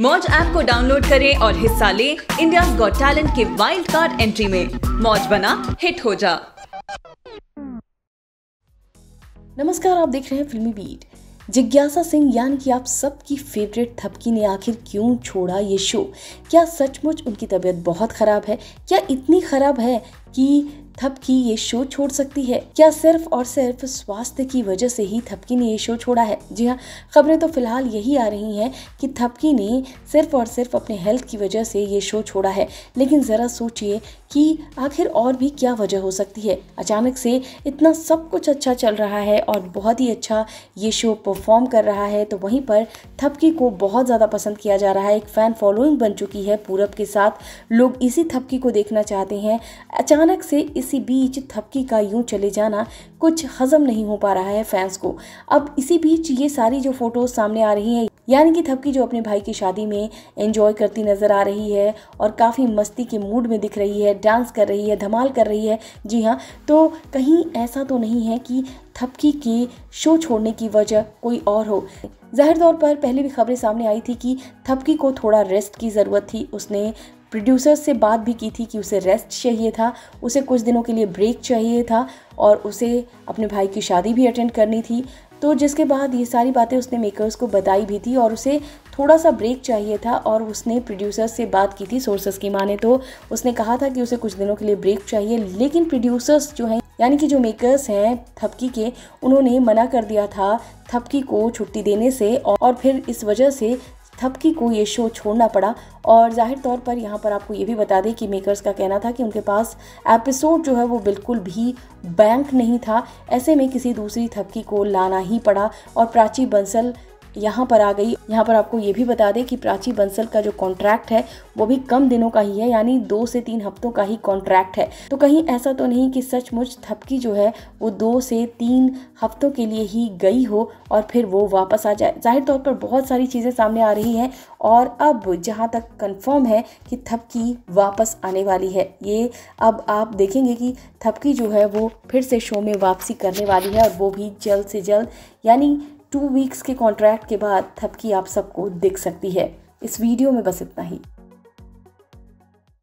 मौज ऐप को डाउनलोड करें और हिस्सा लें इंडिया गॉट टैलेंट के वाइल्ड कार्ड एंट्री में। मौज बना हिट हो जा। नमस्कार, आप देख रहे हैं फिल्मी बीट। जिज्ञासा सिंह, यानी कि आप सबकी फेवरेट थपकी ने आखिर क्यों छोड़ा ये शो क्या सचमुच उनकी तबीयत बहुत ख़राब है? क्या इतनी ख़राब है? कि थपकी ये शो छोड़ सकती है। क्या सिर्फ़ और सिर्फ़ स्वास्थ्य की वजह से ही थपकी ने ये शो छोड़ा है? जी हाँ खबरें तो फ़िलहाल यही आ रही हैं कि थपकी ने सिर्फ़ और सिर्फ़ अपने हेल्थ की वजह से ये शो छोड़ा है। लेकिन ज़रा सोचिए कि आखिर और भी क्या वजह हो सकती है। अचानक से इतना सब कुछ अच्छा चल रहा है और बहुत ही अच्छा ये शो परफॉर्म कर रहा है तो वहीं पर थपकी को बहुत ज़्यादा पसंद किया जा रहा है। एक फ़ैन फॉलोइंग बन चुकी है पूरब के साथ। लोग इसी थपकी को देखना चाहते हैं। अचानक से इसी बीच थपकी का यूँ चले जाना कुछ हजम नहीं हो पा रहा है फैंस को। अब इसी बीच ये सारी जो फ़ोटोज़ सामने आ रही हैं, यानी कि थपकी जो अपने भाई की शादी में एंजॉय करती नज़र आ रही है और काफ़ी मस्ती के मूड में दिख रही है डांस कर रही है, धमाल कर रही है। जी हाँ तो कहीं ऐसा तो नहीं है कि थपकी के शो छोड़ने की वजह कोई और हो। ज़ाहिर तौर पर पहले भी खबरें सामने आई थी कि थपकी को थोड़ा रेस्ट की ज़रूरत थी, उसने प्रोड्यूसर से बात भी की थी कि उसे रेस्ट चाहिए था, उसे कुछ दिनों के लिए ब्रेक चाहिए था और उसे अपने भाई की शादी भी अटेंड करनी थी। तो जिसके बाद ये सारी बातें उसने मेकर्स को बताई भी थी और उसे थोड़ा सा ब्रेक चाहिए था और उसने प्रोड्यूसर्स से बात की थी सोर्सेस की माने तो। उसने कहा था कि उसे कुछ दिनों के लिए ब्रेक चाहिए, लेकिन प्रोड्यूसर्स जो हैं, यानी कि जो मेकर्स हैं थपकी के, उन्होंने मना कर दिया था थपकी को छुट्टी देने से और फिर इस वजह से थपकी को ये शो छोड़ना पड़ा और ज़ाहिर तौर पर यहाँ पर आपको ये भी बता दें कि मेकर्स का कहना था कि उनके पास एपिसोड जो है वो बिल्कुल भी बैंक नहीं था। ऐसे में किसी दूसरी थपकी को लाना ही पड़ा और प्राची बंसल यहाँ पर आ गई। यहाँ पर आपको ये भी बता दें कि प्राची बंसल का जो कॉन्ट्रैक्ट है, वो भी कम दिनों का ही है, यानी दो से तीन हफ्तों का ही कॉन्ट्रैक्ट है। तो कहीं ऐसा तो नहीं कि सचमुच थपकी जो है, वो दो से तीन हफ्तों के लिए ही गई हो और फिर वो वापस आ जाए। ज़ाहिर तौर पर बहुत सारी चीज़ें सामने आ रही हैं और अब जहाँ तक कन्फर्म है कि थपकी वापस आने वाली है, ये अब आप देखेंगे कि थपकी जो है, वो फिर से शो में वापसी करने वाली है और वो भी जल्द से जल्द, यानी टू वीक्स के कॉन्ट्रैक्ट के बाद थपकी आप सबको दिख सकती है। इस वीडियो में बस इतना ही।